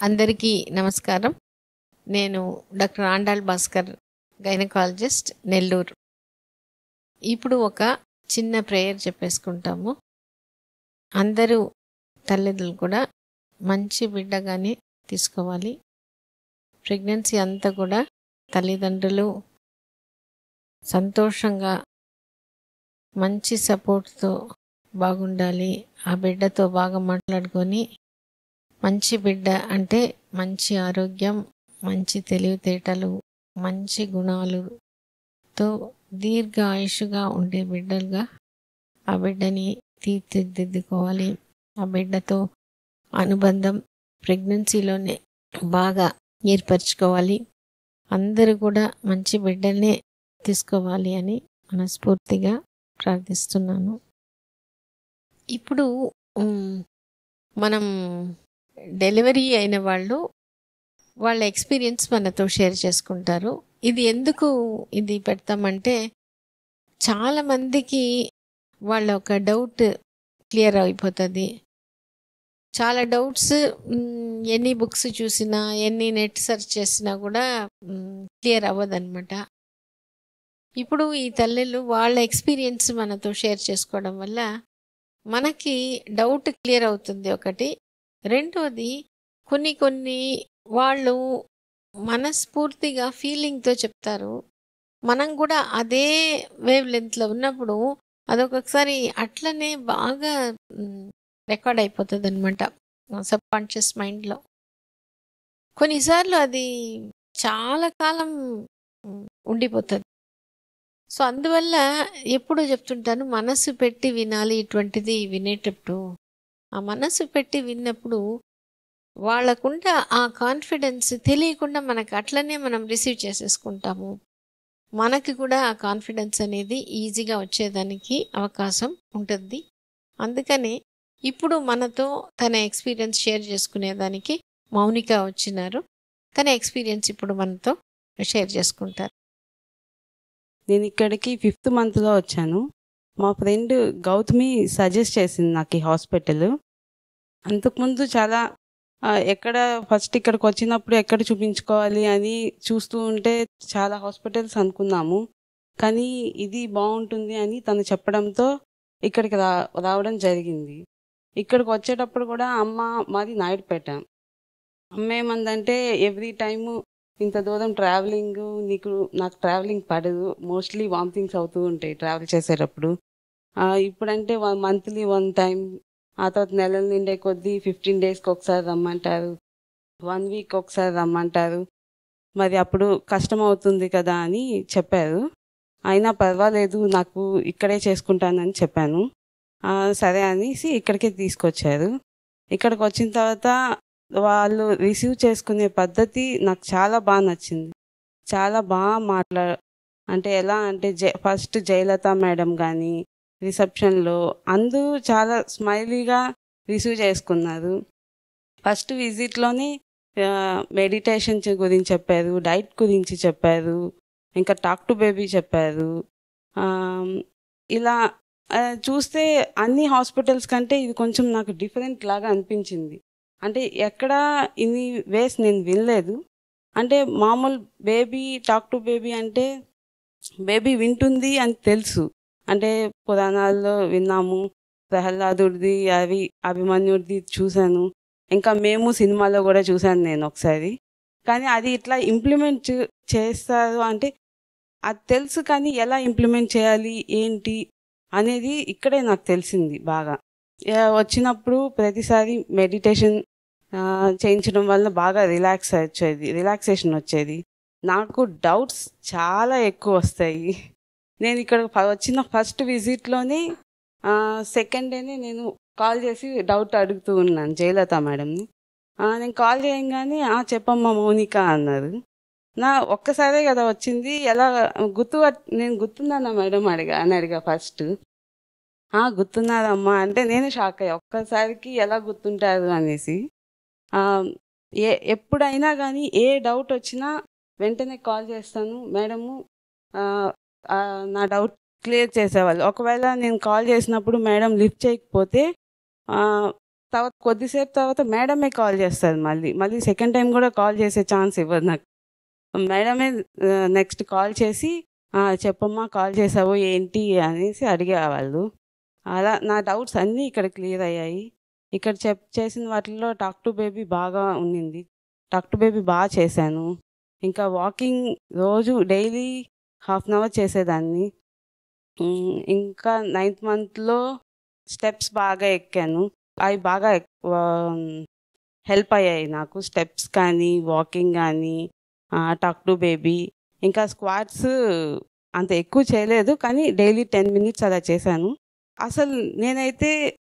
అందరికీ నమస్కారం. నేను డాక్టర్ ఆండాల్ భాస్కర్ గైనకాలజిస్ట్ నెల్లూరు. ఇప్పుడు ఒక చిన్న ప్రేయర్ చెప్పేసుకుంటాము. అందరూ తల్లిదండ్రులు కూడా మంచి బిడ్డగానే తీసుకోవాలి. ప్రెగ్నెన్సీ అంతా కూడా తల్లిదండ్రులు సంతోషంగా మంచి సపోర్ట్తో బాగుండాలి. ఆ బిడ్డతో బాగా మాట్లాడుకొని మంచి బిడ్డ అంటే మంచి ఆరోగ్యం మంచి తెలివితేటలు మంచి గుణాలుతో దీర్ఘ ఆయుష్గా ఉండే బిడ్డలుగా ఆ బిడ్డని తీర్చిదిద్దుకోవాలి. ఆ బిడ్డతో అనుబంధం ప్రెగ్నెన్సీలోనే బాగా ఏర్పరచుకోవాలి. అందరూ కూడా మంచి బిడ్డనే తీసుకోవాలి అని మనస్ఫూర్తిగా ప్రార్థిస్తున్నాను. ఇప్పుడు మనం డెలివరీ అయిన వాళ్ళు వాళ్ళ ఎక్స్పీరియన్స్ మనతో షేర్ చేసుకుంటారు. ఇది ఎందుకు ఇది పెడతామంటే చాలామందికి వాళ్ళ ఒక డౌట్ క్లియర్ అయిపోతుంది. చాలా డౌట్స్ ఎన్ని బుక్స్ చూసినా ఎన్ని నెట్ సెర్చ్ చేసినా కూడా క్లియర్ అవ్వదన్నమాట. ఇప్పుడు ఈ తల్లులు వాళ్ళ ఎక్స్పీరియన్స్ మనతో షేర్ చేసుకోవడం వల్ల మనకి డౌట్ క్లియర్ అవుతుంది ఒకటి. రెండోది కొన్ని కొన్ని వాళ్ళు మనస్ఫూర్తిగా ఫీలింగ్తో చెప్తారు. మనం కూడా అదే వేవ్ లెంత్లో ఉన్నప్పుడు అదొకసారి అట్లనే బాగా రికార్డ్ అయిపోతుంది అనమాట సబ్ కాన్షియస్ మైండ్లో. కొన్నిసార్లు అది చాలా కాలం ఉండిపోతుంది. సో అందువల్ల ఎప్పుడు చెప్తుంటాను మనసు పెట్టి వినాలి ఇటువంటిది వినేటప్పుడు. ఆ మనసు పెట్టి విన్నప్పుడు వాళ్ళకుండా ఆ కాన్ఫిడెన్స్ తెలియకుండా మనకు అట్లనే మనం రిసీవ్ చేసేసుకుంటాము. మనకి కూడా ఆ కాన్ఫిడెన్స్ అనేది ఈజీగా వచ్చేదానికి అవకాశం ఉంటుంది. అందుకని ఇప్పుడు మనతో తన ఎక్స్పీరియన్స్ షేర్ చేసుకునేదానికి మౌనిక వచ్చినారు. తన ఎక్స్పీరియన్స్ ఇప్పుడు మనతో షేర్ చేసుకుంటారు. నేను ఇక్కడికి ఫిఫ్త్ మంత్లో వచ్చాను. మా ఫ్రెండ్ గౌతమి సజెస్ట్ చేసింది నాకు ఈ హాస్పిటల్. అంతకుముందు చాలా ఎక్కడ ఫస్ట్ ఇక్కడికి వచ్చినప్పుడు ఎక్కడ చూపించుకోవాలి అని చూస్తూ ఉంటే చాలా హాస్పిటల్స్ అనుకున్నాము. కానీ ఇది బాగుంటుంది అని తను చెప్పడంతో ఇక్కడికి రా రావడం జరిగింది. ఇక్కడికి వచ్చేటప్పుడు కూడా అమ్మ మాది నాయుడుపేట. అమ్మ ఏమందంటే ఎవ్రీ టైము ఇంత దూరం ట్రావెలింగ్ నీకు నాకు ట్రావెలింగ్ పడదు. మోస్ట్లీ వామిటింగ్స్ అవుతూ ఉంటాయి ట్రావెల్ చేసేటప్పుడు. ఇప్పుడంటే మంత్లీ వన్ టైం ఆ తర్వాత నెలల నిండే కొద్దీ ఫిఫ్టీన్ డేస్కి ఒకసారి రమ్మంటారు. వన్ వీక్ ఒకసారి రమ్మంటారు. మరి అప్పుడు కష్టం అవుతుంది కదా అని చెప్పారు. అయినా పర్వాలేదు నాకు ఇక్కడే చేసుకుంటానని చెప్పాను. సరే అనేసి ఇక్కడికే తీసుకొచ్చారు. ఇక్కడికి వచ్చిన తర్వాత వాళ్ళు రిసీవ్ చేసుకునే పద్ధతి నాకు చాలా బాగా నచ్చింది. చాలా బాగా మాట్లా అంటే ఎలా అంటే జై ఫస్ట్ జయలత మేడం కానీ రిసెప్షన్లో అందరూ చాలా స్మైలీగా రిసీవ్ చేసుకున్నారు. ఫస్ట్ విజిట్లోనే మెడిటేషన్ గురించి చెప్పారు డైట్ గురించి చెప్పారు ఇంకా టాక్ టు బేబీ చెప్పారు. ఇలా చూస్తే అన్ని హాస్పిటల్స్ కంటే ఇది కొంచెం నాకు డిఫరెంట్ లాగా అనిపించింది. అంటే ఎక్కడ ఇన్ని వేస్ నేను వినలేదు. అంటే మామూలు బేబీ టాక్ టు బేబీ అంటే బేబీ వింటుంది అని తెలుసు. అంటే పురాణాల్లో విన్నాము. ప్రహ్లాదుడిది అవి అభిమన్యుడిది చూశాను. ఇంకా మేము సినిమాలో కూడా చూశాను నేను ఒకసారి. కానీ అది ఇట్లా ఇంప్లిమెంట్ చేస్తారు అంటే అది తెలుసు కానీ ఎలా ఇంప్లిమెంట్ చేయాలి ఏంటి అనేది ఇక్కడే నాకు తెలిసింది బాగా. వచ్చినప్పుడు ప్రతిసారి మెడిటేషన్ చేయించడం వల్ల బాగా రిలాక్స్ వచ్చేది రిలాక్సేషన్ వచ్చేది. నాకు డౌట్స్ చాలా ఎక్కువ వస్తాయి. నేను ఇక్కడ వచ్చిన ఫస్ట్ విజిట్లోనే సెకండ్ డేనే నేను కాల్ చేసి డౌట్ అడుగుతూ ఉన్నాను జయలత మేడంని. నేను కాల్ చేయగానే "ఆ, చెప్పమ్మా మౌనిక అన్నారు. నా ఒక్కసారే కదా వచ్చింది. ఎలా గుర్తు నేను గుర్తున్నానా మేడం అడిగా అని అడిగా ఫస్ట్. "ఆ, గుర్తున్నారమ్మా. అంటే నేను షాక్ అయ్యా ఒక్కసారికి ఎలా గుర్తుంటారు? అనేసి. ఏ ఎప్పుడైనా కానీ ఏ డౌట్ వచ్చినా వెంటనే కాల్ చేస్తాను. మేడము నా డౌట్ క్లియర్ చేసేవాళ్ళు. ఒకవేళ నేను కాల్ చేసినప్పుడు మేడం లిఫ్ట్ చేయకపోతే తర్వాత కొద్దిసేపు తర్వాత మేడమే కాల్ చేస్తారు మళ్ళీ. మళ్ళీ సెకండ్ టైం కూడా కాల్ చేసే ఛాన్స్ ఇవ్వదు నాకు. మేడమే నెక్స్ట్ కాల్ చేసి చెప్పమ్మా కాల్ చేసావు ఏంటి? అనేసి అడిగేవాళ్ళు అలా నా డౌట్స్ అన్నీ ఇక్కడ క్లియర్ అయ్యాయి. ఇక్కడ చెప్ చేసిన వాటిల్లో టాక్ టు బేబీ బాగా ఉండింది టాక్ టు బేబీ బాగా చేశాను. ఇంకా వాకింగ్ రోజు డైలీ హాఫ్ అన్ అవర్ చేసేదాన్ని. ఇంకా నైన్త్ మంత్లో స్టెప్స్ బాగా ఎక్కాను. అవి బాగా హెల్ప్ అయ్యాయి నాకు. స్టెప్స్ కానీ వాకింగ్ కానీ టాక్ టు బేబీ. ఇంకా స్క్వాట్స్ అంత ఎక్కువ చేయలేదు కానీ డైలీ టెన్ మినిట్స్ అలా చేశాను. అసలు నేనైతే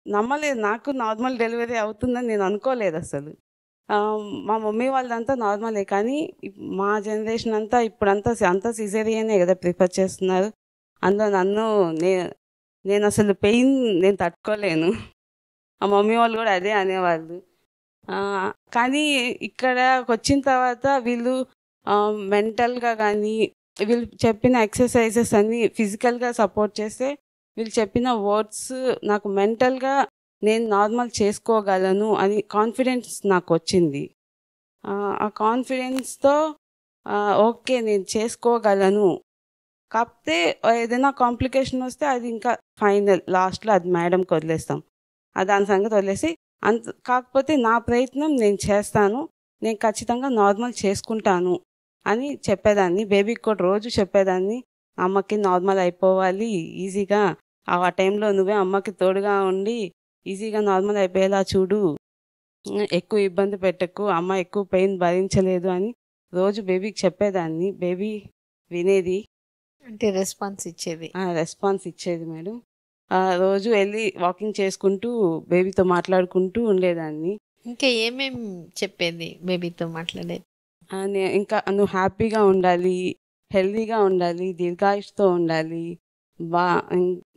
నమ్మలేదు నాకు నార్మల్ డెలివరీ అవుతుందని నేను అనుకోలేదు అసలు. మా మమ్మీ వాళ్ళంతా నార్మలే కానీ మా జనరేషన్ అంతా ఇప్పుడంతా అంతా సిజేరియనే కదా ప్రిఫర్ చేస్తున్నారు. అందులో నన్ను నే నేను అసలు పెయిన్ నేను తట్టుకోలేను. మా మమ్మీ వాళ్ళు కూడా అదే అనేవాళ్ళు. కానీ ఇక్కడకి వచ్చిన తర్వాత వీళ్ళు మెంటల్గా కానీ వీళ్ళు చెప్పిన ఎక్సర్సైజెస్ అన్ని ఫిజికల్గా సపోర్ట్ చేస్తే వీళ్ళు చెప్పిన వర్డ్స్ నాకు మెంటల్గా నేను నార్మల్ చేసుకోగలను అని కాన్ఫిడెన్స్ నాకు వచ్చింది ఆ, కాన్ఫిడెన్స్తో ఓకే నేను చేసుకోగలను. కాకపోతే ఏదైనా కాంప్లికేషన్ వస్తే అది ఇంకా ఫైనల్ లాస్ట్లో అది మేడంకి వదిలేస్తాం. దాని సంగతి వదిలేసి అంత కాకపోతే నా ప్రయత్నం నేను చేస్తాను నేను ఖచ్చితంగా నార్మల్ చేసుకుంటాను అని చెప్పేదాన్ని. బేబీకి కూడా రోజు చెప్పేదాన్ని అమ్మకి నార్మల్ అయిపోవాలి ఈజీగా. ఆ టైంలో నువ్వే అమ్మకి తోడుగా ఉండి ఈజీగా నార్మల్ అయిపోయేలా చూడు. ఎక్కువ ఇబ్బంది పెట్టకు అమ్మ ఎక్కువ పెయిన్ భరించలేదు అని రోజు బేబీకి చెప్పేదాన్ని. బేబీ వినేది. అంటే రెస్పాన్స్ ఇచ్చేది. రెస్పాన్స్ ఇచ్చేది మేడం. ఆ, రోజు వెళ్ళి వాకింగ్ చేసుకుంటూ బేబీతో మాట్లాడుకుంటూ ఉండేదాన్ని. ఇంకా ఏమేం చెప్పేది బేబీతో మాట్లాడేది ఇంకా నువ్వు హ్యాపీగా ఉండాలి హెల్దీగా ఉండాలి దీర్ఘాయుష్తో ఉండాలి బా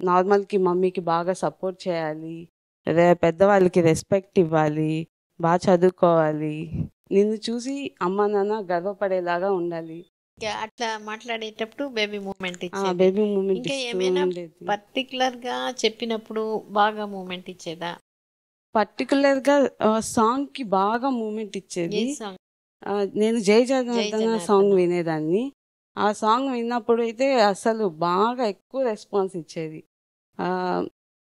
నార్మల్కి మమ్మీకి బాగా సపోర్ట్ చేయాలి పెద్దవాళ్ళకి రెస్పెక్ట్ ఇవ్వాలి బాగా చదువుకోవాలి. నిన్ను చూసి అమ్మ నాన్న గర్వపడేలాగా ఉండాలి. అట్లా మాట్లాడేటప్పుడు బేబీ మూమెంట్ బేబీ మూమెంట్ ఇంకా ఏమైనా పర్టికులర్గా చెప్పినప్పుడు బాగా మూమెంట్ ఇచ్చేదా? పర్టికులర్గా సాంగ్కి బాగా మూమెంట్ ఇచ్చేది. నేను జై జై జగన్నాథన. జనార్దన. సాంగ్ వినేదాన్ని. ఆ సాంగ్ విన్నప్పుడు అయితే అసలు బాగా ఎక్కువ రెస్పాన్స్ ఇచ్చేది.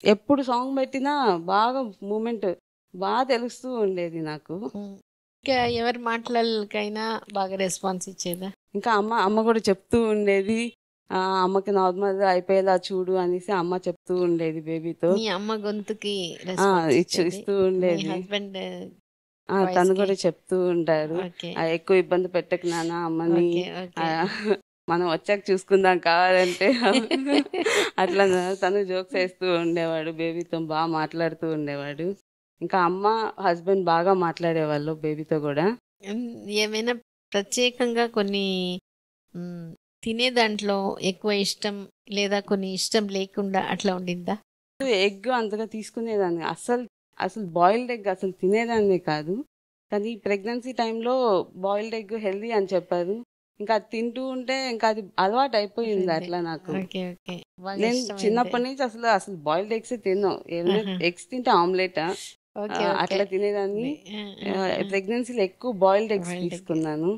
ఎప్పుడు సాంగ్ పెట్టినా బాగా మూమెంట్ బాగా తెలుస్తూ ఉండేది నాకు. ఇంకా ఎవరి మాటలకైనా బాగా రెస్పాన్స్ ఇచ్చేదా? ఇంకా అమ్మ అమ్మ కూడా చెప్తూ ఉండేది. ఆ, అమ్మకి నార్మల్ అయిపోయేలా చూడు అనేసి అమ్మ చెప్తూ ఉండేది బేబీతో అమ్మ గొంతుకి ఇస్తూ ఉండేది. హస్బెండ్ తను? కూడా చెప్తూ ఉంటారు. ఎక్కువ ఇబ్బంది పెట్టకు నాన్న అమ్మని. మనం వచ్చాక చూసుకుందాం కావాలంటే. అట్లా తను జోక్స్ వేస్తూ ఉండేవాడు బేబీతో బాగా మాట్లాడుతూ ఉండేవాడు. ఇంకా అమ్మ హస్బెండ్ బాగా మాట్లాడేవాళ్ళు బేబీతో కూడా. ఏమైనా ప్రత్యేకంగా కొన్ని తినే దాంట్లో ఎక్కువ ఇష్టం లేదా కొన్ని ఇష్టం లేకుండా అట్లా ఉండిందా? ఎగ్ అంతగా తీసుకునేదాన్ని. అసలు అసలు బాయిల్డ్ ఎగ్ అసలు తినేదాన్ని కాదు. కానీ ప్రెగ్నెన్సీ టైంలో బాయిల్డ్ ఎగ్ హెల్దీ అని చెప్పారు. ఇంకా అది తింటూ ఉంటే ఇంకా అది అలవాటు అయిపోయింది. అట్లా నాకు నేను. చిన్నప్పటి నుంచి అసలు అసలు బాయిల్డ్ ఎగ్స్ ఏమైనా ఆహా. ఎగ్స్ తింటే ఆమ్లెట్ అట్లా తినేదాన్ని. ప్రెగ్నెన్సీలో ఎక్కువ బాయిల్డ్ ఎగ్స్. తీసుకున్నాను.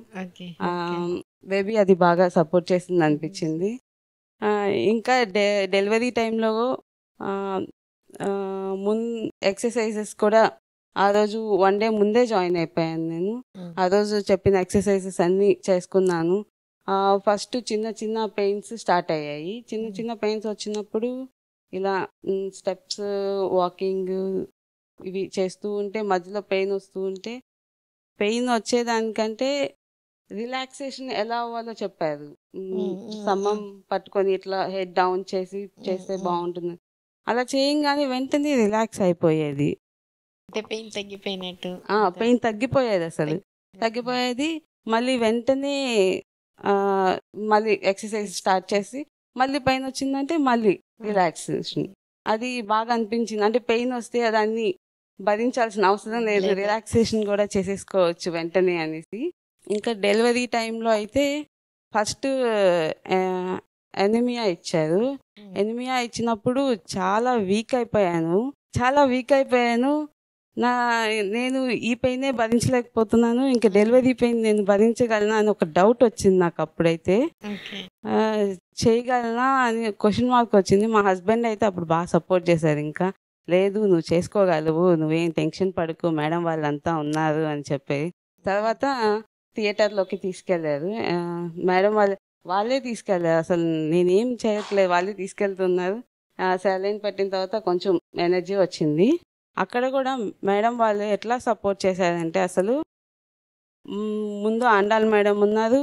బేబీ అది బాగా సపోర్ట్ చేసింది అనిపించింది ఇంకా డె డెలివరీ టైంలో మున్ ఎక్సర్సైజెస్ కూడా ఆ రోజు వన్ డే ముందే జాయిన్ అయిపోయాను నేను. ఆ రోజు చెప్పిన ఎక్సర్సైజెస్ అన్నీ చేసుకున్నాను. ఫస్ట్ చిన్న చిన్న పెయిన్స్ స్టార్ట్ అయ్యాయి. చిన్న చిన్న పెయిన్స్ వచ్చినప్పుడు ఇలా స్టెప్స్ వాకింగ్ ఇవి చేస్తూ ఉంటే మధ్యలో పెయిన్ వస్తూ ఉంటే పెయిన్ వచ్చేదానికంటే రిలాక్సేషన్ ఎలా అవ్వాలో చెప్పారు. మ్, మ్, మ్, స్తంభం మ్. పట్టుకొని ఇట్లా హెడ్ డౌన్ చేసి చేస్తే. బాగుంటుంది. అలా చేయంగానే వెంటనే రిలాక్స్ అయిపోయేది. పెయిన్ తగ్గిపోయినట్టు పెయిన్ తగ్గిపోయేది అసలు. తగ్గిపోయేది మళ్ళీ వెంటనే మళ్ళీ ఎక్సర్సైజ్ స్టార్ట్ చేసి మళ్ళీ పెయిన్ వచ్చిందంటే మళ్ళీ రిలాక్సేషన్. అది బాగా అనిపించింది. అంటే పెయిన్ వస్తే దాన్ని భరించాల్సిన అవసరం లేదు. లేదు. రిలాక్సేషన్ కూడా చేసేసుకోవచ్చు వెంటనే అనేసి. ఇంకా డెలివరీ టైంలో అయితే ఫస్ట్ ఎనిమియా ఇచ్చారు. ఎనిమియా ఇచ్చినప్పుడు చాలా వీక్ అయిపోయాను. చాలా వీక్ అయిపోయాను. నా నేను ఈ పెయినే భరించలేకపోతున్నాను ఇంకా డెలివరీ పెయిన్ నేను భరించగలనా అని ఒక డౌట్ వచ్చింది నాకు అప్పుడైతే. చేయగలనా అని క్వశ్చన్ మార్క్ వచ్చింది. మా హస్బెండ్ అయితే అప్పుడు బాగా సపోర్ట్ చేశారు ఇంకా. లేదు నువ్వు చేసుకోగలవు నువ్వేం టెన్షన్ పడుకో మేడం వాళ్ళంతా ఉన్నారు అని చెప్పి తర్వాత థియేటర్లోకి తీసుకెళ్ళారు మేడం వాళ్ళు వాళ్ళే తీసుకెళ్ళారు అసలు నేనేం చేయట్లేదు వాళ్ళే తీసుకెళ్తున్నారు. సెలైన్ పట్టిన తర్వాత కొంచెం ఎనర్జీ వచ్చింది. అక్కడ కూడా మేడం వాళ్ళు ఎట్లా సపోర్ట్ చేశారంటే అసలు ముందు అండాల్ మేడం ఉన్నారు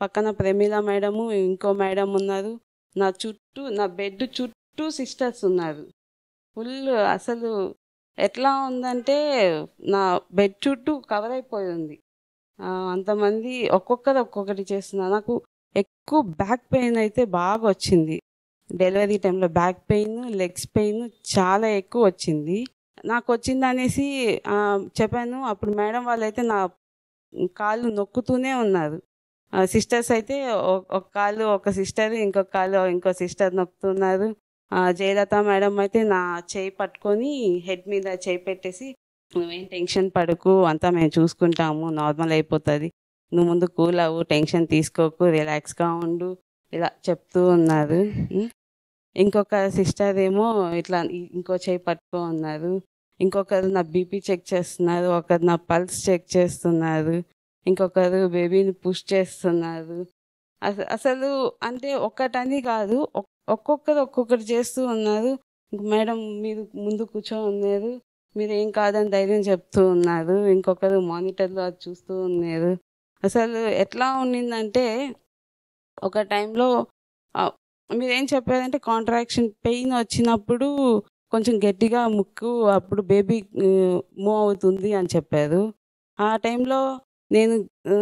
పక్కన ప్రమీల మేడము ఇంకో మేడం ఉన్నారు. నా చుట్టూ నా బెడ్ చుట్టూ సిస్టర్స్ ఉన్నారు. ఫుల్ అసలు ఎట్లా ఉందంటే నా బెడ్ చుట్టూ కవర్ అయిపోయి ఉంది. అంతమంది ఒక్కొక్కరు ఒక్కొక్కటి చేస్తున్నారు. నాకు ఎక్కువ బ్యాక్ పెయిన్ అయితే బాగా వచ్చింది. డెలివరీ టైంలో బ్యాక్ పెయిన్ లెగ్స్ పెయిన్ చాలా ఎక్కువ వచ్చింది. నాకు వచ్చింది అనేసి చెప్పాను. అప్పుడు మేడం వాళ్ళైతే నా కాళ్ళు నొక్కుతూనే ఉన్నారు. సిస్టర్స్ అయితే ఒ- ఒక కాలు ఒక సిస్టర్ ఇంకొక కాలు ఇంకో సిస్టర్ నొక్కుతున్నారు. జయలత మేడం అయితే నా చేయి పట్టుకొని హెడ్ మీద చేయి పెట్టేసి నువ్వేం టెన్షన్ పడకు అంతా మేము చూసుకుంటాము నార్మల్ అయిపోతుంది. నువ్వు ముందు కూల్ అవ్వు టెన్షన్ తీసుకోకు రిలాక్స్గా ఉండు ఇలా చెప్తూ ఉన్నారు. ఇంకొక సిస్టర్ ఏమో ఇట్లా ఇంకో చేయి పట్టుకో ఉన్నారు. ఇంకొకరు నా బీపీ చెక్ చేస్తున్నారు ఒకరు నా పల్స్ చెక్ చేస్తున్నారు ఇంకొకరు బేబీని పుష్ చేస్తున్నారు. అసలు అంటే ఒక్కటని కాదు ఒక్కొక్కరు ఒక్కొక్కరు చేస్తూ ఉన్నారు. మేడం మీరు ముందు కూర్చో ఉన్నారు మీరు ఏం కాదని ధైర్యం చెప్తూ ఉన్నారు ఇంకొకరు మానిటర్లో అది చూస్తూ ఉన్నారు. అసలు ఎట్లా ఉండిందంటే ఒక టైంలో మీరు మీరేం చెప్పారంటే కాంట్రాక్షన్ పెయిన్ వచ్చినప్పుడు కొంచెం గట్టిగా ముక్కు అప్పుడు బేబీ మూవ్ అవుతుంది అని చెప్పారు. ఆ టైంలో నేను ఆ,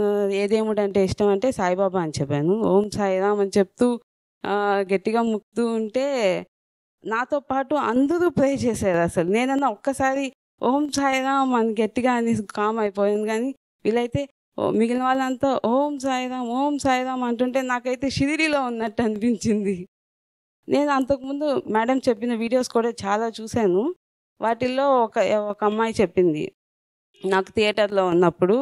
అంటే ఇష్టం అంటే సాయిబాబా అని చెప్పాను. ఓం సాయిరామ్ అని చెప్తూ గట్టిగా ముక్తూ ఉంటే నాతో పాటు అందరూ ప్రే చేశారు అసలు. నేనన్నా ఒక్కసారి ఓం సాయిరామ్ అని గట్టిగా అని కామ్ అయిపోయింది కానీ వీళ్ళైతే మిగిలిన వాళ్ళంతా ఓం సాయిరామ్ ఓం సాయిరామ్ అంటుంటే నాకైతే షిరిడిలో ఉన్నట్టు అనిపించింది. నేను అంతకుముందు మేడం చెప్పిన వీడియోస్ కూడా చాలా చూశాను. వాటిల్లో ఒక ఒక అమ్మాయి చెప్పింది నాకు థియేటర్లో ఉన్నప్పుడు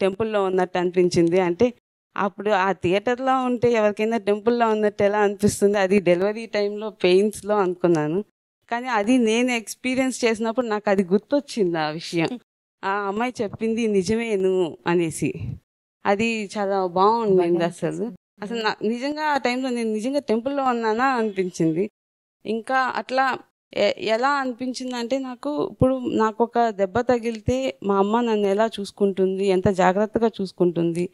టెంపుల్లో ఉన్నట్టు అనిపించింది. అంటే అప్పుడు ఆ థియేటర్లో ఉంటే ఎవరికైనా టెంపుల్లో ఉన్నట్టు ఎలా అనిపిస్తుంది? అది డెలివరీ టైంలో పెయిన్స్లో అనుకున్నాను. కానీ అది నేను ఎక్స్పీరియన్స్ చేసినప్పుడు నాకు అది గుర్తొచ్చింది ఆ విషయం. ఆ అమ్మాయి చెప్పింది నిజమేను అనేసి. అది చాలా బాగుండింది అసలు. అసలు నా నిజంగా ఆ టైంలో నేను నిజంగా టెంపుల్లో ఉన్నానా అనిపించింది. ఇంకా అట్లా ఎలా అనిపించింది అంటే నాకు ఇప్పుడు నాకు ఒక దెబ్బ తగిలితే మా అమ్మ నన్ను ఎలా చూసుకుంటుంది ఎంత జాగ్రత్తగా చూసుకుంటుంది.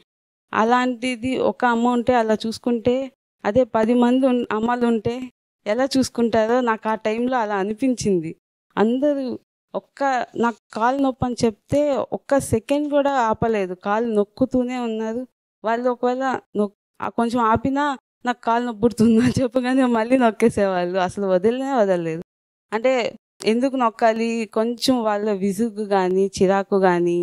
అలాంటిది ఒక అమ్మ ఉంటే అలా చూసుకుంటే అదే పది మంది అమ్మలు ఉంటే ఎలా చూసుకుంటారో నాకు ఆ టైంలో అలా అనిపించింది. అందరూ ఒక్క నాకు కాలు నొప్పి అని చెప్తే ఒక్క సెకండ్ కూడా ఆపలేదు. కాలు నొక్కుతూనే ఉన్నారు. వాళ్ళు ఒకవేళ నొక్ కొంచెం ఆపినా నాకు కాలు నొప్పుడుతుంది అని చెప్పగానే మళ్ళీ నొక్కేసేవాళ్ళు. అసలు వదిలినే వదలలేదు. అంటే ఎందుకు నొక్కాలి? కొంచెం వాళ్ళ విసుగు కానీ చిరాకు కానీ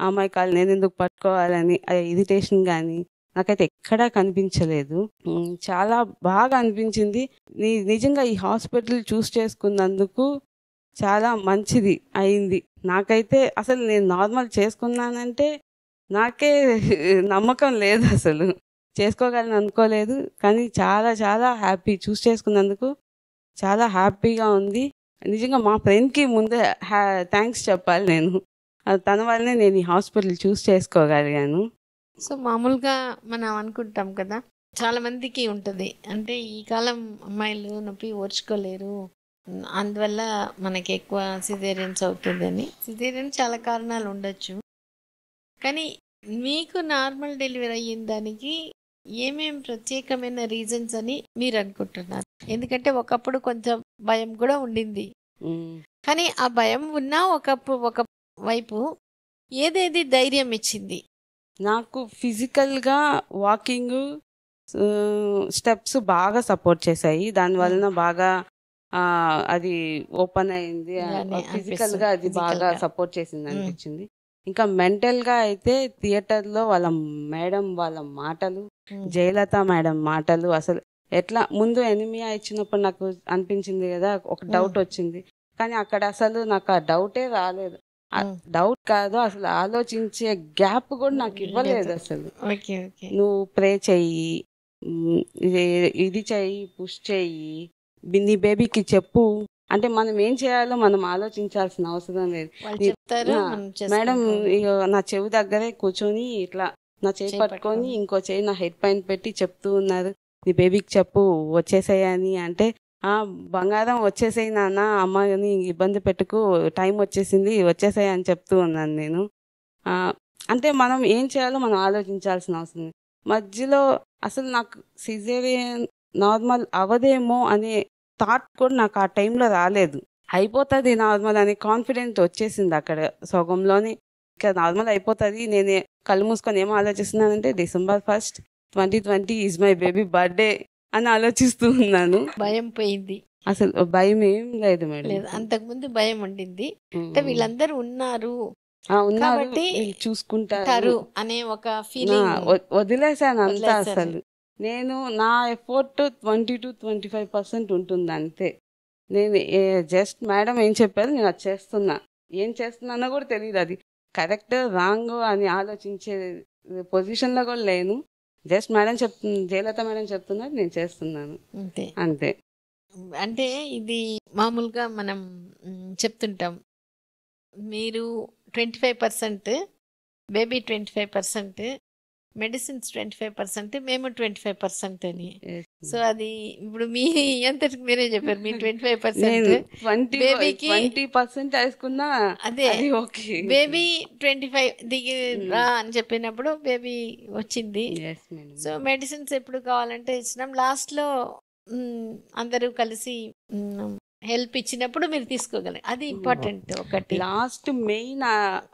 అమ్మాయి కాలు నేను ఎందుకు పట్టుకోవాలని ఇరిటేషన్ కానీ నాకైతే ఎక్కడా కనిపించలేదు. చాలా బాగా అనిపించింది. నీ నిజంగా ఈ హాస్పిటల్ చూస్ చేసుకున్నందుకు చాలా మంచిది అయింది. నాకైతే అసలు నేను నార్మల్ చేసుకున్నానంటే నాకే నమ్మకం లేదు అసలు. చేసుకోగలను అనుకోలేదు కానీ చాలా చాలా హ్యాపీ చూస్ చేసుకున్నందుకు చాలా హ్యాపీగా ఉంది. నిజంగా మా ఫ్రెండ్కి ముందే హ్యా థ్యాంక్స్ చెప్పాలి నేను. తన వల్లనే నేను ఈ హాస్పిటల్ చూస్ చేసుకోగలిగాను. సో మామూలుగా మనం అనుకుంటాం కదా చాలా మందికి ఉంటుంది. అంటే ఈ కాలం అమ్మాయిలు నొప్పి ఓర్చుకోలేరు. అందువల్ల మనకి ఎక్కువ సిజేరియన్స్ అవుతుందని. సిజేరియన్ చాలా కారణాలు ఉండొచ్చు. కానీ మీకు నార్మల్ డెలివరీ అయిన దానికి ఏమేం ప్రత్యేకమైన రీజన్స్ అని మీరు అనుకుంటున్నారు ఎందుకంటే ఒకప్పుడు కొంచెం భయం కూడా ఉండింది. కానీ ఆ భయం ఉన్నా ఒకప్పుడు ఒక వైపు ఏదేది ధైర్యం ఇచ్చింది? నాకు ఫిజికల్గా వాకింగ్ స్టెప్స్ బాగా సపోర్ట్ చేశాయి. దాని వలన బాగా అది ఓపెన్ అయింది. అలానే ఫిజికల్గా అది బాగా. సపోర్ట్ చేసింది. అనిపించింది. ఇంకా మెంటల్గా అయితే థియేటర్లో వాళ్ళ మేడం వాళ్ళ మాటలు జయలత మేడం మాటలు అసలు ఎట్లా ముందు ఎనిమియా ఇచ్చినప్పుడు నాకు అనిపించింది కదా ఒక డౌట్ వచ్చింది. కానీ అక్కడ అసలు నాకు ఆ డౌటే రాలేదు. డౌట్ కాదు అసలు ఆలోచించే గ్యాప్ కూడా నాకు ఇవ్వలేదు లేదు. అసలు నువ్వు ప్రే చెయ్యి ఇది- చెయ్యి పుష్ చెయ్యి నీ బేబీకి చెప్పు అంటే మనం ఏం చేయాలో మనం ఆలోచించాల్సిన అవసరం లేదు. మేడం నా చెవి దగ్గరే కూర్చొని ఇట్లా నా చేయి పట్టుకొని. ఇంకో చేయి నా హెడ్ పైన పెట్టి చెప్తూ ఉన్నారు. నీ బేబీకి చెప్పు వచ్చేసేయని అంటే ఆ బంగారం వచ్చేసేయి నాన్న అమ్మని ఇబ్బంది పెట్టుకు టైం వచ్చేసింది వచ్చేసాయి అని చెప్తూ ఉన్నాను నేను. అంటే మనం ఏం చేయాలో మనం ఆలోచించాల్సిన అవసరం. మధ్యలో అసలు నాకు సిజేరియన్ నార్మల్ అవదేమో అనే థాట్ కూడా నాకు ఆ టైంలో రాలేదు. అయిపోతుంది నార్మల్ అనే కాన్ఫిడెంట్ వచ్చేసింది అక్కడ సగంలోనే. ఇంకా నార్మల్ అయిపోతుంది నేను కళ్ళు మూసుకొని ఏమో ఆలోచిస్తున్నానంటే December first twenty twenty is my baby birthday అని ఆలోచిస్తూ ఉన్నాను. భయం పోయింది. అసలు భయం ఏం లేదు మేడం. లేదు అంతకు ముందు భయం ఉండింది. అంటే వీళ్ళందరూ ఉన్నారు. ఉన్నారు. చూసుకుంటారు. అనే ఒక ఫీలింగ్ వదిలేసాను అంతా. అసలు. నేను నా effort twenty to twenty five percent ఉంటుంది అంతే నేను జస్ట్ మేడం ఏం చెప్పారు? నేను అది చేస్తున్నా. ఏం చేస్తున్నానో కూడా తెలియదు అది. కరెక్ట్ రాంగ్ అని ఆలోచించే పొజిషన్లో కూడా లేను. జస్ట్ మేడం చెప్తుంది జయలత మేడం చెప్తున్నారు నేను చేస్తున్నాను. అంతే. అంతే. అంటే ఇది మామూలుగా మనం చెప్తుంటాం. మీరు twenty five percent baby twenty five percent medicines twenty five percent మేము ట్వంటీ ఫైవ్ పర్సెంట్ అని. సో అది ఇప్పుడు మీ అంతటికి మీరే చెప్పారు మీ ట్వంటీ ఫైవ్ పర్సెంట్. Babyకి- ట్వంటీ పర్సెంట్ వేసుకున్నా అదే ఓకే. బేబీ ట్వంటీ ఫైవ్ దిగి రా అని చెప్పినప్పుడు బేబీ వచ్చింది. సో మెడిసిన్స్ ఎప్పుడు కావాలంటే ఇచ్చినాం. లాస్ట్లో మ్, అందరూ కలిసి హెల్ప్ ఇచ్చినప్పుడు మీరు తీసుకోగలరు. అది ఇంపార్టెంట్ ఒకటి. లాస్ట్ మెయిన్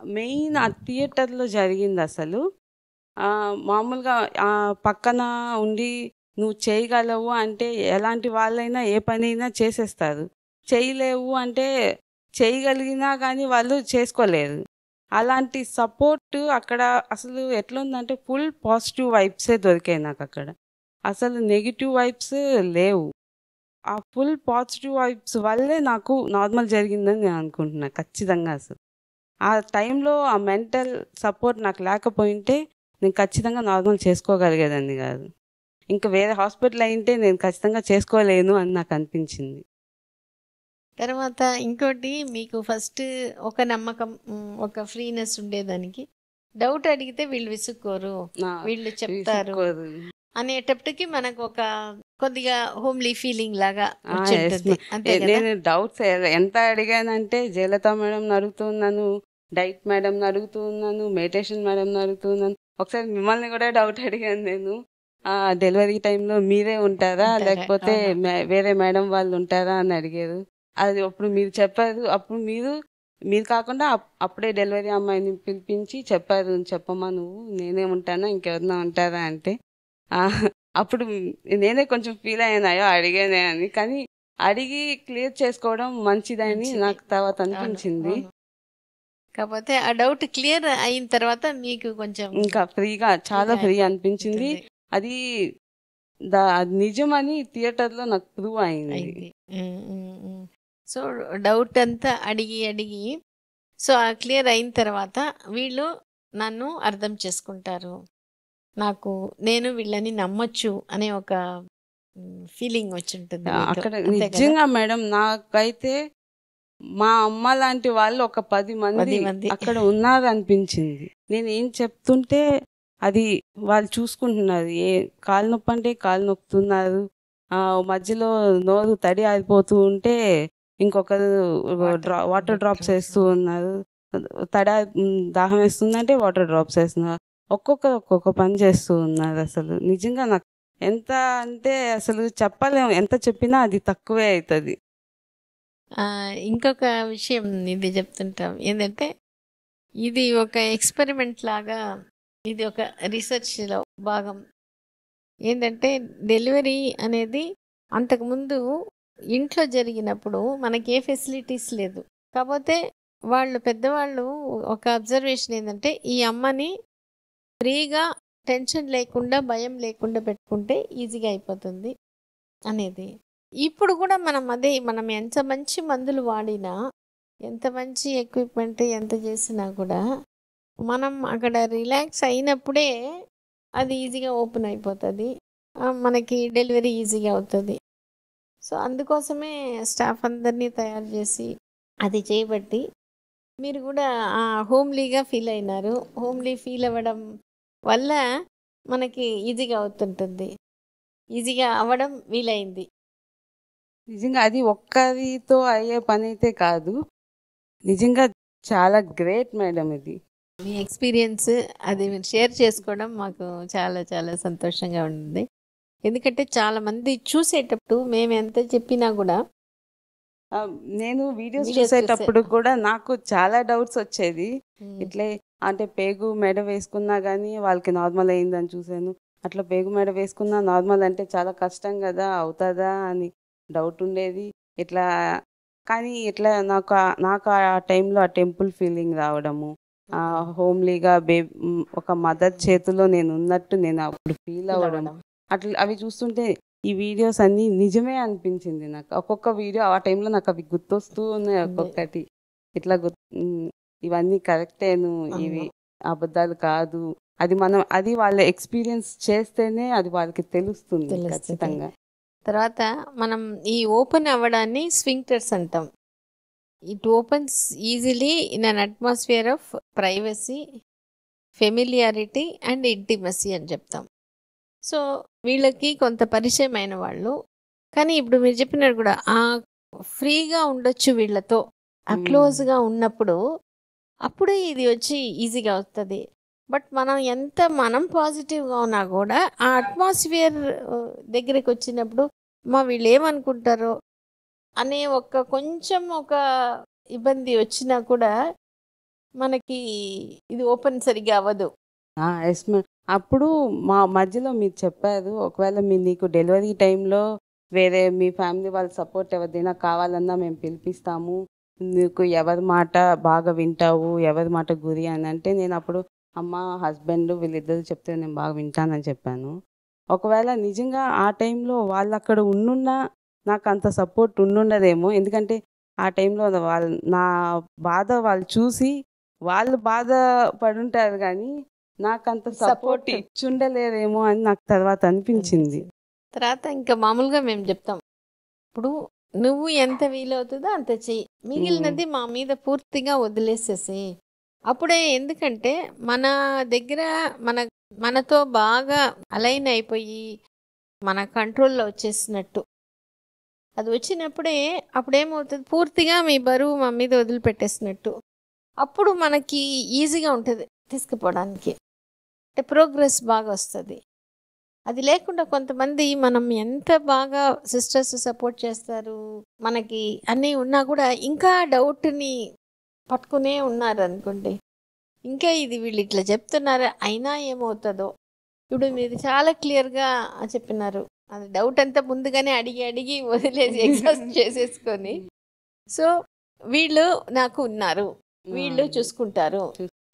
మెయిన్ ఆ థియేటర్లో జరిగింది అసలు. మామూలుగా పక్కన ఉండి నువ్వు చేయగలవు అంటే ఎలాంటి వాళ్ళైనా ఏ పనైనా చేసేస్తారు. చేయలేవు అంటే చేయగలిగినా కానీ వాళ్ళు చేసుకోలేరు. అలాంటి సపోర్ట్ అక్కడ అసలు ఎట్లుందంటే ఫుల్ పాజిటివ్ వైబ్సే దొరికాయి నాకు అక్కడ అసలు నెగిటివ్ వైబ్స్ లేవు. ఆ ఫుల్ పాజిటివ్ వైబ్స్ వల్లే నాకు నార్మల్ జరిగిందని నేను అనుకుంటున్నాను ఖచ్చితంగా అసలు. ఆ టైంలో ఆ మెంటల్ సపోర్ట్ నాకు లేకపోయింటే నేను ఖచ్చితంగా నార్మల్ చేసుకోగలిగేదాన్ని కాదు. ఇంకా వేరే హాస్పిటల్ అయింటే నేను ఖచ్చితంగా చేసుకోలేను అని నాకు అనిపించింది. తర్వాత ఇంకోటి మీకు ఫస్ట్ ఒక నమ్మకం ఒక ఫ్రీనెస్ ఉండేదానికి. డౌట్ అడిగితే వీళ్ళు విసుక్కోరు. వీళ్ళు చెప్తారు. అనేటప్పటికి మనకు ఒక కొద్దిగా హోమ్లీ ఫీలింగ్ లాగా నేను డౌట్స్ ఎంత అడిగానంటే జయలత మేడం అడుగుతున్నాను డైట్ మేడం అడుగుతున్నాను మెడిటేషన్ మేడం అడుగుతున్నాను ఒకసారి మిమ్మల్ని కూడా డౌట్ అడిగాను నేను. ఆ డెలివరీ టైంలో మీరే ఉంటారా? లేకపోతే వేరే మేడం వాళ్ళు ఉంటారా అని అడిగారు. అది అప్పుడు మీరు చెప్పారు. అప్పుడు మీరు మీరు కాకుండా అప్- అప్పుడే డెలివరీ అమ్మాయిని పిలిపించి చెప్పారు. చెప్పమ్మా నువ్వు నేనే ఉంటానా? ఇంకెవరన్నా ఉంటారా అంటే. అప్పుడు నేనే కొంచెం ఫీల్ అయ్యాను. అయ్యో అడిగానే అని. కానీ అడిగి క్లియర్ చేసుకోవడం మంచిదని మంచిది. నాకు తర్వాత అనిపించింది. కాకపోతే ఆ డౌట్ క్లియర్ అయిన తర్వాత మీకు కొంచెం ఇంకా ఫ్రీగా చాలా ఫ్రీ అనిపించింది. అది నిజమని థియేటర్లో నాకు ప్రూవ్ అయింది. సో డౌట్ అంతా అడిగి అడిగి సో ఆ క్లియర్ అయిన తర్వాత వీళ్ళు నన్ను అర్థం చేసుకుంటారు నాకు నేను వీళ్ళని నమ్మొచ్చు అనే ఒక ఫీలింగ్ వచ్చి ఉంటుంది. అక్కడ? నిజంగా మేడం నాకైతే మా అమ్మ లాంటి వాళ్ళు ఒక పది మంది. అక్కడ ఉన్నారు అనిపించింది నేను ఏం చెప్తుంటే అది వాళ్ళు చూసుకుంటున్నారు. ఏ కాలు నొప్పి అంటే కాలు నొక్కుతున్నారు. ఆ మధ్యలో నోరు తడి ఆరిపోతూ ఉంటే ఇంకొకరు డ్రా వాటర్ డ్రాప్స్ వేస్తూ ఉన్నారు. తడ దాహం వేస్తుందంటే వాటర్ డ్రాప్స్ వేస్తున్నారు. ఒక్కొక్కరు ఒక్కొక్క పని చేస్తూ ఉన్నారు అసలు. నిజంగా నాకు ఎంత అంటే అసలు చెప్పలేము ఎంత చెప్పినా అది తక్కువే అవుతుంది. ఇంకొక విషయం ఇది చెప్తుంటాం. ఏంటంటే ఇది ఒక ఎక్స్పెరిమెంట్ లాగా ఇది ఒక రీసెర్చ్లో భాగం. ఏంటంటే డెలివరీ అనేది అంతకుముందు ఇంట్లో జరిగినప్పుడు మనకి ఏ ఫెసిలిటీస్ లేదు. కాకపోతే వాళ్ళు పెద్దవాళ్ళు ఒక అబ్జర్వేషన్ ఏంటంటే ఈ అమ్మని ఫ్రీగా టెన్షన్ లేకుండా భయం లేకుండా పెట్టుకుంటే ఈజీగా అయిపోతుంది అనేది. ఇప్పుడు కూడా మనం అదే మనం ఎంత మంచి మందులు వాడినా ఎంత మంచి ఎక్విప్మెంట్ ఎంత చేసినా కూడా మనం అక్కడ రిలాక్స్ అయినప్పుడే అది ఈజీగా ఓపెన్ అయిపోతుంది. మనకి డెలివరీ ఈజీగా అవుతుంది. సో అందుకోసమే స్టాఫ్ అందరినీ తయారు చేసి అది చేయబట్టి మీరు కూడా హోమ్లీగా ఫీల్ అయినారు. హోమ్లీ ఫీల్ అవ్వడం వల్ల మనకి ఈజీగా అవుతుంటుంది. ఈజీగా అవ్వడం వీలైంది. నిజంగా అది ఒక్కరితో అయ్యే పని అయితే కాదు. నిజంగా చాలా గ్రేట్ మేడం ఇది. మీ ఎక్స్పీరియన్స్ అది మీరు షేర్ చేసుకోవడం మాకు చాలా చాలా సంతోషంగా ఉంది. ఎందుకంటే చాలా మంది చూసేటప్పుడు మేము ఎంత చెప్పినా కూడా నేను వీడియోస్ చూసేటప్పుడు చూసే- కూడా నాకు చాలా డౌట్స్ వచ్చేది. ఇట్లే అంటే పేగు మెడ వేసుకున్నా కానీ వాళ్ళకి నార్మల్ అయిందని చూశాను అట్లా పేగు మెడ వేసుకున్నా నార్మల్ అంటే చాలా కష్టం కదా అవుతుందా అని డౌట్ ఉండేది ఇట్లా కానీ ఇట్లా నాకు నాకు ఆ టైంలో ఆ టెంపుల్ ఫీలింగ్ రావడము ఆ హోమ్లీగా బే ఒక మదర్ చేతిలో నేను ఉన్నట్టు నేను అప్పుడు ఫీల్ అవ్వడం అట్లా అవి చూస్తుంటే ఈ వీడియోస్ అన్ని నిజమే అనిపించింది నాకు. ఒక్కొక్క వీడియో ఆ టైంలో నాకు అవి గుర్తొస్తూ ఉన్నాయి. ఒక్కొక్కటి. ఇట్లా ఇవన్నీ కరెక్టేను ఇవి అబద్ధాలు కాదు. అది మనం అది వాళ్ళ ఎక్స్పీరియన్స్ చేస్తేనే అది వాళ్ళకి తెలుస్తుంది. ఖచ్చితంగా. తర్వాత మనం ఈ ఓపెన్ అవ్వడాన్ని స్వింక్టర్స్ అంటాం. It opens easily in an atmosphere of privacy familiarity and intimacy అని చెప్తాం. సో వీళ్ళకి కొంత పరిచయమైన వాళ్ళు. కానీ ఇప్పుడు మీరు చెప్పినట్టు కూడా ఆ ఫ్రీగా ఉండొచ్చు వీళ్ళతో. ఆ. క్లోజ్గా ఉన్నప్పుడు అప్పుడే ఇది వచ్చి ఈజీగా వస్తుంది బట్ మనం ఎంత మనం పాజిటివ్గా ఉన్నా కూడా ఆ అట్మాస్ఫియర్ దగ్గరికి వచ్చినప్పుడు మా వీళ్ళు ఏమనుకుంటారో? అనే ఒక కొంచెం ఒక ఇబ్బంది వచ్చినా కూడా మనకి ఇది ఓపెన్ సరిగ్గా అవ్వదు. ఎస్ అప్పుడు మా మధ్యలో మీరు చెప్పారు ఒకవేళ మీ నీకు డెలివరీ టైంలో వేరే మీ ఫ్యామిలీ వాళ్ళ సపోర్ట్ ఎవరిదైనా కావాలన్నా మేము పిలిపిస్తాము. నీకు ఎవరి మాట బాగా వింటావు ఎవరి మాట గురి అని అంటే నేను అప్పుడు అమ్మ హస్బెండ్ వీళ్ళిద్దరు చెప్తే నేను బాగా వింటానని చెప్పాను. ఒకవేళ నిజంగా ఆ టైంలో వాళ్ళు అక్కడ ఉండున్నా నాకు అంత సపోర్ట్ ఉండుండదేమో. ఎందుకంటే ఆ టైంలో వాళ్ళ నా బాధ వాళ్ళు చూసి వాళ్ళు బాధ పడుంటారు కానీ నాకు అంత సపోర్ట్. ఇచ్చుండలేరేమో అని నాకు తర్వాత అనిపించింది. తర్వాత ఇంకా మామూలుగా మేము చెప్తాం. ఇప్పుడు నువ్వు ఎంత వీలవుతుందో అంత చెయ్యి. మిగిలినది మా మీద పూర్తిగా వదిలేసేసి అప్పుడే ఎందుకంటే మన దగ్గర మన మనతో బాగా అలైన్ అయిపోయి మన కంట్రోల్లో వచ్చేసినట్టు. అది వచ్చినప్పుడే అప్పుడేమవుతుంది? పూర్తిగా మీ బరువు మా మీద వదిలిపెట్టేసినట్టు. అప్పుడు మనకి ఈజీగా ఉంటుంది తీసుకుపోవడానికి. అంటే ప్రోగ్రెస్ బాగా వస్తుంది. అది లేకుండా కొంతమంది మనం ఎంత బాగా సిస్టర్స్ సపోర్ట్ చేస్తారు? మనకి అన్నీ ఉన్నా కూడా ఇంకా డౌట్ని పట్టుకునే ఉన్నారు అనుకోండి ఇంకా ఇది వీళ్ళు ఇట్లా చెప్తున్నారు అయినా ఏమవుతుందో. ఇప్పుడు మీరు చాలా క్లియర్గా చెప్పినారు. అది డౌట్ అంతా ముందుగానే అడిగి అడిగి వదిలేసి ఎగ్జాస్ట్ చేసేసుకొని. సో వీళ్ళు నాకు ఉన్నారు. వీళ్ళు చూసుకుంటారు.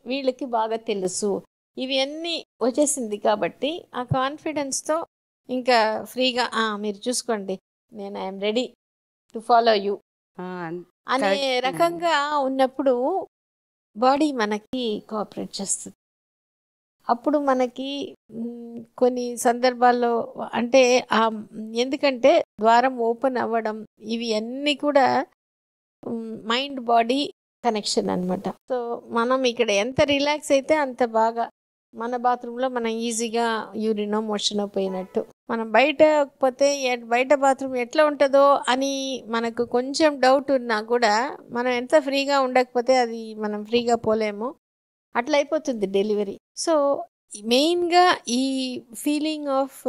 వీళ్ళకి బాగా తెలుసు. ఇవి అన్నీ వచ్చేసింది కాబట్టి ఆ కాన్ఫిడెన్స్తో ఇంకా ఫ్రీగా "ఆ, మీరు చూసుకోండి. నేను I'm ready to follow you. ఆ, అనే Correct. రకంగా ఉన్నప్పుడు బాడీ మనకి కోఆపరేట్ చేస్తుంది. అప్పుడు మనకి మ్, కొన్ని సందర్భాల్లో అంటే ఆ ఎందుకంటే ద్వారం ఓపెన్ అవ్వడం ఇవి అన్నీ కూడా మైండ్ బాడీ కనెక్షన్ అన్నమాట. సో మనం ఇక్కడ ఎంత రిలాక్స్ అయితే అంత బాగా మన బాత్రూంలో మనం ఈజీగా యూరినో మోషనో పోయినట్టు మనం బయట పోతే ఎ- బయట బాత్రూమ్ ఎట్లా ఉంటుందో అని మనకు కొంచెం డౌట్ ఉన్నా కూడా మనం ఎంత ఫ్రీగా ఉండకపోతే అది మనం ఫ్రీగా పోలేము. అట్లా అయిపోతుంది డెలివరీ. సో మెయిన్గా ఈ feeling of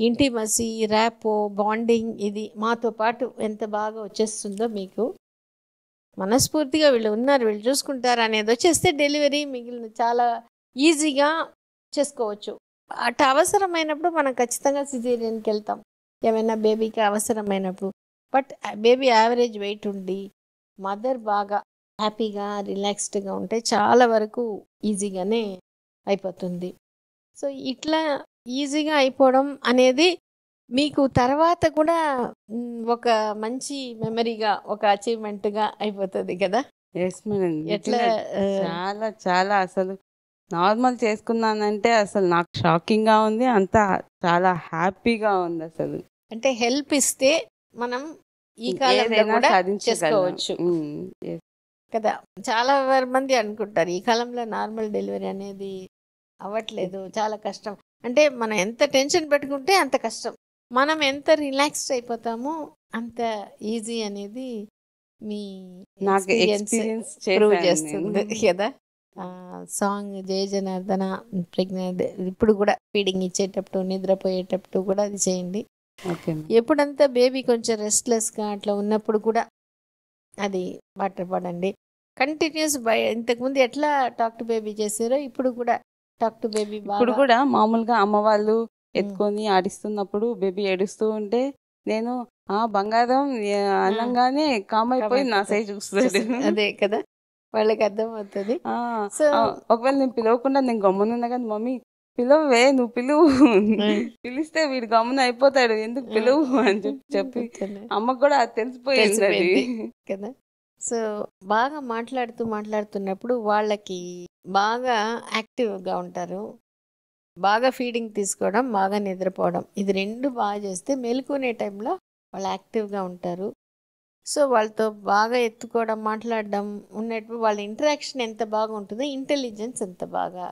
intimacy rapport bonding ఇది మాతో పాటు ఎంత బాగా వచ్చేస్తుందో మీకు మనస్ఫూర్తిగా వీళ్ళు ఉన్నారు వీళ్ళు చూసుకుంటారు అనేది వచ్చేస్తే డెలివరీ మిగిలిన చాలా ఈజీగా చేసుకోవచ్చు. అటు అవసరమైనప్పుడు మనం ఖచ్చితంగా సిజేరియన్కి వెళ్తాం. ఏమైనా బేబీకి అవసరమైనప్పుడు. బట్ బేబీ యావరేజ్ వెయిట్ ఉండి మదర్ బాగా హ్యాపీగా రిలాక్స్డ్గా ఉంటే చాలా వరకు ఈజీగానే అయిపోతుంది. సో ఇట్లా ఈజీగా అయిపోవడం అనేది మీకు తర్వాత కూడా ఒక మంచి మెమరీగా ఒక అచీవ్మెంట్గా అయిపోతుంది కదా? ఎట్లా చాలా చాలా అసలు నార్మల్ చేసుకున్నానంటే అసలు నాకు షాకింగ్గా ఉంది అంతా చాలా హ్యాపీగా ఉంది అసలు. అంటే హెల్ప్ ఇస్తే మనం ఈ కాలంలో కూడా. చేసుకోవచ్చు. కదా చాలా మంది అనుకుంటారు ఈ కాలంలో నార్మల్ డెలివరీ అనేది అవ్వట్లేదు చాలా కష్టం. అంటే మనం ఎంత టెన్షన్ పెట్టుకుంటే అంత కష్టం. మనం ఎంత రిలాక్స్డ్ అయిపోతామో అంత ఈజీ అనేది మీ నాకు ఎక్స్పీరియన్స్ ప్రూవ్ చేస్తుంది కదా. సాంగ్ జయ జనార్దన ప్రెగ్నెంట్ ఇప్పుడు కూడా ఫీడింగ్ ఇచ్చేటప్పుడు నిద్రపోయేటప్పుడు కూడా అది చేయండి. ఎప్పుడంతా బేబీ కొంచెం రెస్ట్లెస్గా అట్లా ఉన్నప్పుడు కూడా అది వాటర్ పడండి. కంటిన్యూస్ బై ఇంతకుముందు ఎట్లా టాక్ టు బేబీ చేసారో ఇప్పుడు కూడా టాక్ టు బేబీ ఇప్పుడు కూడా మామూలుగా అమ్మ వాళ్ళు ఎత్తుకొని ఆడిస్తున్నప్పుడు బేబీ ఏడుస్తూ ఉంటే నేను ఆ బంగారం అనగానే కామ్ అయిపోయి నా సైజ్ చూస్తాడు అదే కదా. వాళ్ళకి అర్థమవుతుంది. ఒకవేళ నేను పిలవకుండా నేను గమ్మునున్నా కానీ మమ్మీ పిలవే నువ్వు పిలువు. పిలిస్తే వీడు గమ్మున అయిపోతాడు. ఎందుకు పిలువు? అని చెప్పి చెప్పి అమ్మకు కూడా అది తెలిసిపోయింది అది తెలిసిపోయింది. కదా? సో బాగా మాట్లాడుతూ మాట్లాడుతున్నప్పుడు వాళ్ళకి బాగా యాక్టివ్గా ఉంటారు. బాగా ఫీడింగ్ తీసుకోవడం బాగా నిద్రపోవడం ఇది రెండు బాగా చేస్తే మెలుకునే టైంలో వాళ్ళు యాక్టివ్గా ఉంటారు. సో వాళ్ళతో బాగా ఎత్తుకోవడం మాట్లాడడం ఉన్నప్పుడు వాళ్ళ ఇంటరాక్షన్ ఎంత బాగా ఉంటుందో ఇంటెలిజెన్స్ ఎంత బాగా.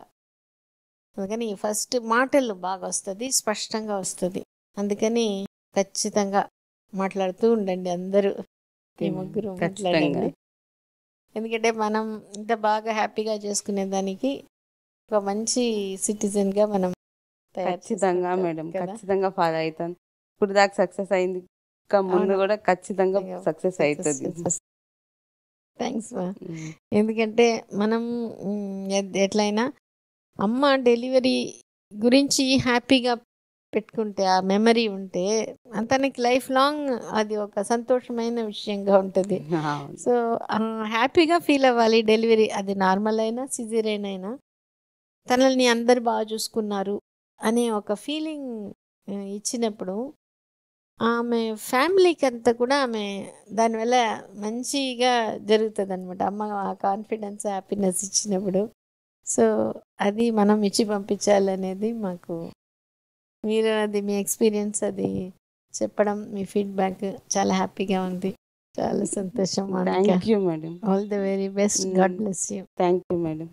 అందుకని ఫస్ట్ మాటలు బాగా వస్తుంది స్పష్టంగా వస్తుంది. అందుకని ఖచ్చితంగా మాట్లాడుతూ ఉండండి అందరూ. ఈ ముగ్గురు. మాట్లాడండి. ఎందుకంటే మనం ఇంత బాగా హ్యాపీగా చేసుకునే దానికి ఒక మంచి సిటిజన్గా మనం ఖచ్చితంగా మేడం. ఖచ్చితంగా ఫాలో అవుతాను ఇప్పుడు దాకా సక్సెస్ అయింది. ముందు. కూడా ఖచ్చితంగా సక్సెస్ అవుతుంది థ్యాంక్స్ మా ఎందుకంటే మనం ఎట్లయినా అమ్మ డెలివరీ గురించి హ్యాపీగా పెట్టుకుంటే ఆ మెమరీ ఉంటే తనకి లైఫ్ లాంగ్ అది ఒక సంతోషమైన విషయంగా ఉంటుంది. సో హ్యాపీగా ఫీల్ అవ్వాలి. డెలివరీ అది నార్మల్ అయినా సిజేరియన్ అయినా తనని అందరు బాగా చూసుకున్నారు అనే ఒక ఫీలింగ్ ఇచ్చినప్పుడు ఆమె ఫ్యామిలీకి అంతా కూడా ఆమె దానివల్ల మంచిగా జరుగుతుంది అనమాట అమ్మ ఆ కాన్ఫిడెన్స్ హ్యాపీనెస్ ఇచ్చినప్పుడు. సో అది మనం ఇచ్చి పంపించాలనేది మాకు మీరు అది మీ ఎక్స్పీరియన్స్ అది చెప్పడం మీ ఫీడ్బ్యాక్ చాలా హ్యాపీగా ఉంది. చాలా సంతోషం thank you madam all the very best God bless you thank you madam